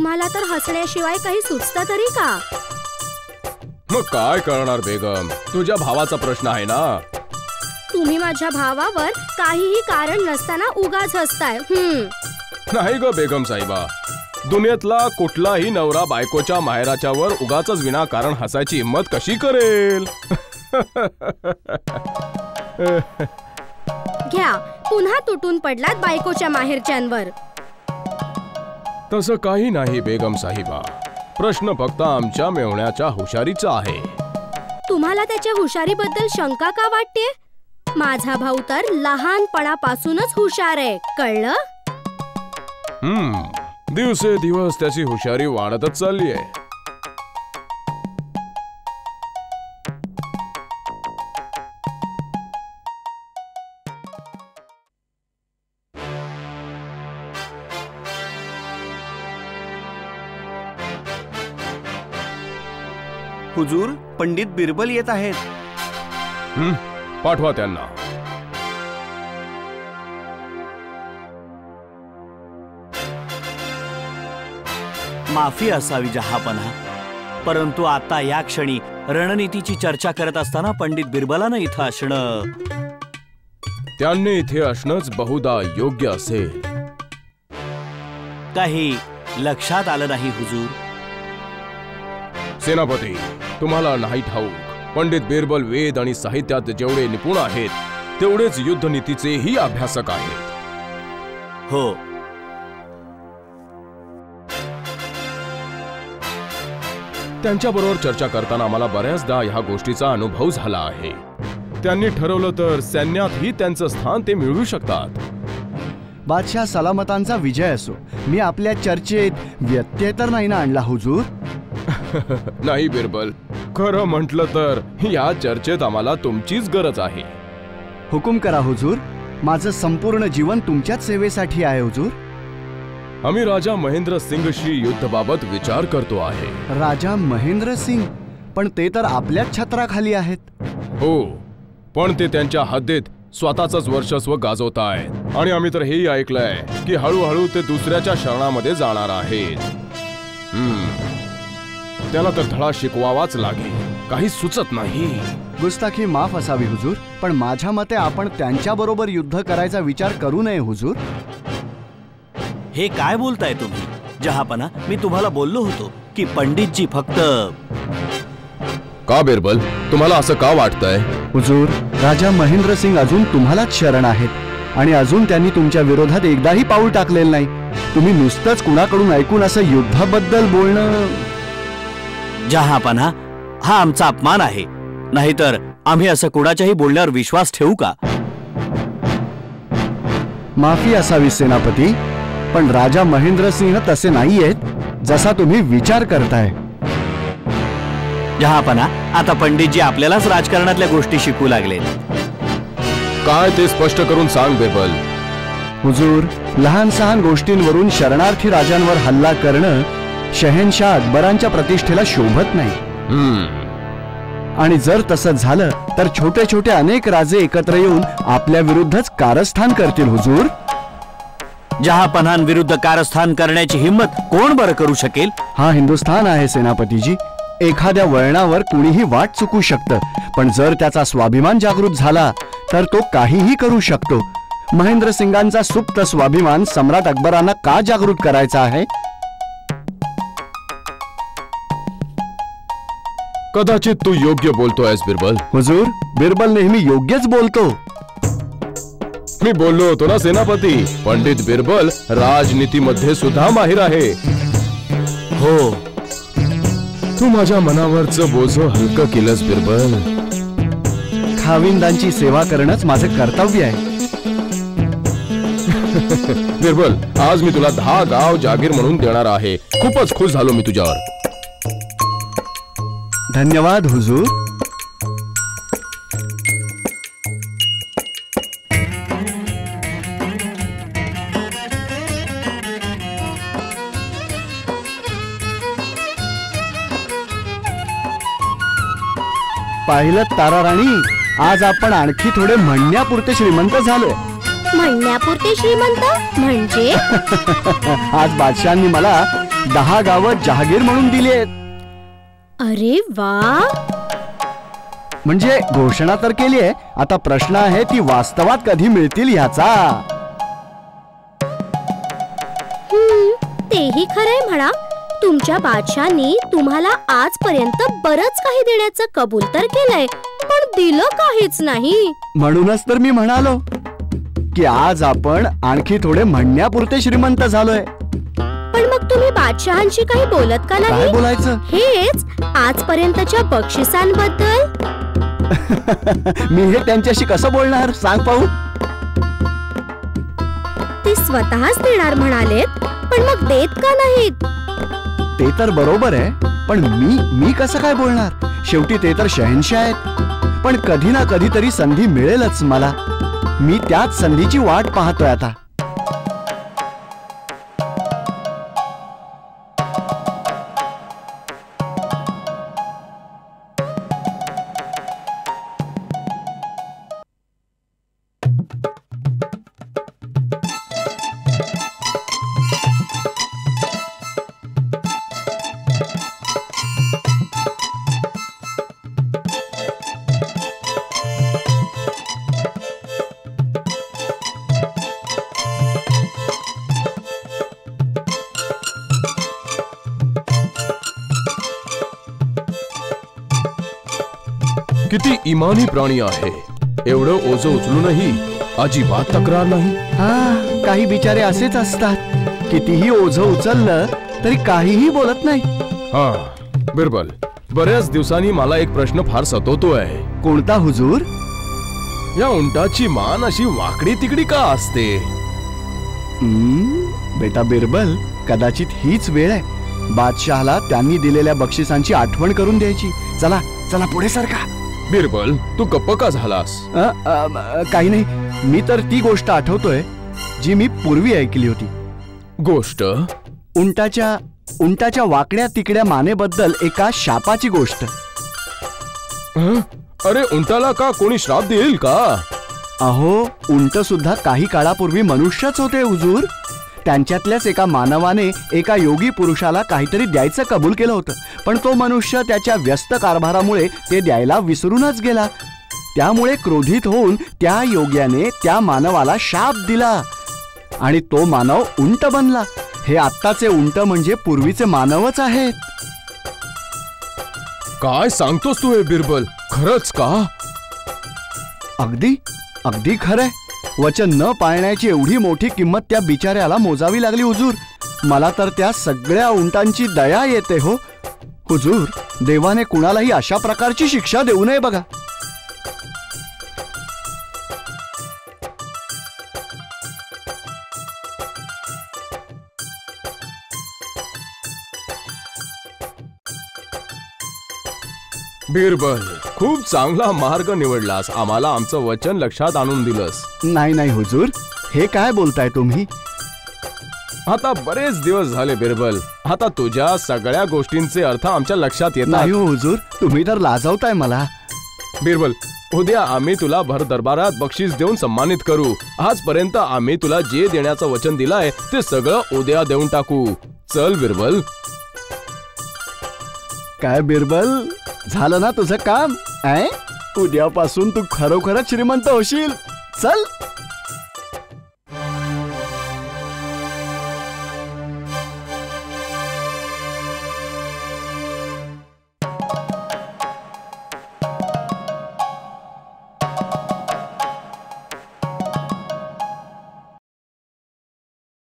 तुम्हाला तर हसण्याशिवाय काही सुचतं तरी का? मग काय करणार बेगम? तुझ्या भावाचा प्रश्न आहे ना? तुम्ही माझ्या भावावर काहीही कारण नसताना उगाच हसताय हम्म. नाही ग बेगम साहेबा. दुनियेतला कुठलाही नवरा बायकोच्या माहेराच्या वर उगाच विनाकारण हसायची हिंमत कशी करेल? घ्या पुन्हा तुटून पडलात बायकोच्या माहेरच्यांवर. तसं काही नाही बेगम साहिबा. प्रश्न फक्त आमच्या मेवण्याच्या हुशारीचा आहे. तुम्हाला त्याच्या हुशारीबद्दल शंका का वाटते? माझा भाऊ तर लहानपणापासूनच हुशार आहे कळलं? हम्म दिवसे दिवस त्याची हुशारी वाढतच चालली आहे हुजूर पंडित बिरबल येत आहेत. हम्म पाठवा त्यांना. माफ़ी असावी जहापना. परंतु आता या क्षणी रणनीतीची चर्चा करत असताना पंडित बिरबलानं इथं असणं. त्यांनी इथे असणंच बहुधा योग्य असेल. काही लक्षात आलं नाही हुजूर. सेनापती तुम्हाला नाही ठाऊक. पंडित बिरबल वेद आणि साहित्यात जेवढे निपुण आहेत तेवढेच युद्धनीतीचेही अभ्यासक आहेत. हो. त्यांच्याबरोबर चर्चा करताना मला बऱ्याचदा ह्या गोष्टीचा अनुभव झाला आहे. त्यांनी ठरवलं तर सैन्यातही त्यांचं स्थान ते मिळवू शकतात. बादशाह सलामतांचा विजय असो. मी आपल्या चर्चेत व्यत्यय तर नाही ना आणला हुजूर? नाही बिरबल. खरं म्हटलं तर. या चर्चेत आम्हाला तुमचीच गरज आहे. हुकूम करा हुजूर. माझं संपूर्ण जीवन तुमच्याच सेवेसाठी आहे हुजूर. आम्ही राजा महेंद्र सिंगशी युद्धाबाबत विचार करतो आहे. राजा महेंद्र सिंग? पण ते तर आपल्याच छत्राखाली आहेत. हो पण ते त्यांच्या हद्दीत स्वतःच वर्चस्व गाजवतायत आणि आम्ही तर हेही ऐकलंय की हळूहळू ते दुसऱ्याच्या शरणामध्ये जाणार आहेत. हम्म. त्याला तर धडा शिकवावाच लागेल. काही सुचत नाही. गुस्ताखी माफ असावी हुजूर. पण माझ्या मते आपण त्यांच्याबरोबर युद्ध करायचा विचार करू नये हुजूर. हे काय बोलताय तुम्ही? जहापना मी तुम्हाला बोललो होतो की पंडितजी फक्त का बिरबल? तुम्हाला असं का वाटतंय? हुजूर राजा महेंद्र सिंग अजून तुम्हालाच शरण आहेत. आणि अजून त्यांनी तुमच्या विरोधात एकदाही पाऊल टाकलेलं नाही. तुम्ही नुसतंच कुणाकडून ऐकून असं युद्धाबद्दल बोलणं जहापना हा आमचा अपमान आहे. नाहीतर आम्ही असं कुणाच्याही बोलण्यावर विश्वास ठेवू का? माफी असावी सेनापती. पण राजा महेंद्र सिंह तसे नाही आहेत जसा तुम्ही विचार करताय. जहापना आता पंडितजी आपल्यालाच राजकारणातल्या गोष्टी शिकू लागलेत. काय ते स्पष्ट करून सांग बिरबल हुजूर लहान सहान गोष्टींवरून शरणार्थी राजांवर हल्ला करणं शहेनशाह अकबरांच्या प्रतिष्ठेला शोभत नाही. आणि जर तसं झालं तर छोटे छोटे अनेक राजे एकत्र येऊन आपल्या विरुद्धच कारस्थान करतील हुजूर. जहापनांविरुद्ध कारस्थान करण्याची हिंमत कोण बरं करू शकेल? हा हिंदुस्थान आहे सेनापतीजी. एखाद्या वळणावर कुणीही वाट चुकू शकतं पण जर त्याचा स्वाभिमान जागृत झाला तर तो काहीही करू शकतो. महेंद्र सिंगांचा सुप्त स्वाभिमान सम्राट अकबरांना का जागृत करायचा आहे? कदाचित तू योग्य बोलतोयस बिरबल. हुजूर बिरबल नेहमी योग्यच बोलतो. मी बोललो होतो ना सेनापती. पंडित बिरबल राजनीतीमध्ये सुद्धा माहीर आहे. हो. तू माझ्या मनावरचं बोझ हलकं केलंस बिरबल. खाविंदांची सेवा करणंच माझं कर्तव्य आहे. बिरबल आज मी तुला दहा गाव जागीर म्हणून देणार आहे. खूपच खुश झालो मी तुझ्यावर. धन्यवाद हुजूर। पाहिलं तारा राणी आज आपण आणखी थोडे म्हणण्यापुरते श्रीमंत झालोय म्हणण्यापुरते श्रीमंत? म्हणजे? आज बादशाहांनी मला दहा गावं जहागीर म्हणून दिली आहेत. अरे वा म्हणजे घोषणा तर केली आहे आता प्रश्न आहे ती वास्तवात कधी मिळतील ह्याचा? हम्म, तेही खरंय म्हणा. तुमच्या बादशानी तुम्हाला आजपर्यंत बरंच काही देण्याचं कबूल तर केलंय पण दिलं काहीच नाही. म्हणूनच तर मी म्हणालो की आज आपण आणखी थोडे म्हणण्यापुरते श्रीमंत झालोय. तुम्ही बादशहांशी काही बोलत का काय नाही? बोलायचं? हेच आजपर्यंतच्या बक्षिसांबद्दल. मी हे त्यांच्याशी कसं बोलणार? सांग पाहू. ते स्वतःच देणार म्हणालेत पण मग देत का नाहीत ते तर बरोबर आहे पण मी मी कसं काय बोलणार? शेवटी ते तर शहनशाह आहेत. पण कधी ना कधीतरी संधी मिळेलच मला. मी त्याच संधीची वाट पाहतोय आता. किती इमानी प्राणी आहे? एवढं ओझं उचलूनही अजिबात तक्रार नाही. हा काही बिचारे असेच असतात. कितीही ओझं उचललं तरी काहीही बोलत नाही. हा बिरबल बऱ्याच दिवसांनी मला एक प्रश्न फार सतवतोय कोणता हुजूर? या उंटाची मान अशी वाकडी तिकडी का असते? हम्म, बेटा बिरबल कदाचित हीच वेळ आहे. बादशहाला त्यांनी दिलेल्या बक्षिसांची आठवण करून द्यायची. चला चला पुढे सरका. बिरबल तू गप्प का झालास? काही नाही. मी तर ती गोष्ट आठवतोय जी मी पूर्वी ऐकली होती. गोष्ट? उंटाच्या उंटाच्या वाकड्या तिकड्या मानेबद्दल एका शापाची गोष्ट? अरे उंटाला का कोणी श्राप देईल का? अहो उंट सुद्धा काही काळापूर्वी मनुष्यच होते हुजूर. त्यांच्यातल्याच एका मानवाने एका योगी पुरुषाला काहीतरी द्यायचं कबूल केलं होतं. पण तो मनुष्य त्याच्या व्यस्त कारभारामुळे ते द्यायला विसरूनच गेला. त्यामुळे क्रोधित होऊन त्या योग्याने त्या मानवाला शाप दिला. आणि तो मानव उंट बनला. हे आत्ताचे उंट म्हणजे पूर्वीचे मानवच आहेत. काय सांगतोस तू हे बिरबल? खरंच का? अगदी अगदी खरंय. वचन न पाळण्याची एवढी मोठी किंमत त्या बिचाऱ्याला मोजावी लागली, हुजूर. मला तर त्या सगळ्या उंटांची दया येते, हो. हुजूर, देवाने कुणालाही अशा प्रकारची शिक्षा देऊ नये बघा. बिरबल खूप चांगला मार्ग निवडलास. आम्हाला आमचं वचन लक्षात आणून दिलंस. नाही नाही हुजूर. हे काय बोलताय तुम्ही? आता बरेच दिवस झाले बिरबल. आता तुझ्या सगळ्या गोष्टींचे अर्थ आमच्या लक्षात येतात. नाही हो हुजूर. तुम्ही तर लाजवताय मला. बिरबल उद्या आम्ही तुला भर दरबारात बक्षीस देऊन सन्मानित करू. आजपर्यंत आम्ही तुला जे देण्याचं वचन दिलंय ते सगळं उद्या देऊन टाकू. चल बिरबल. काय बिरबल? झालं ना तुझं काम ऐ? उद्यापासून तू खरोखरच श्रीमंत होशील. चल.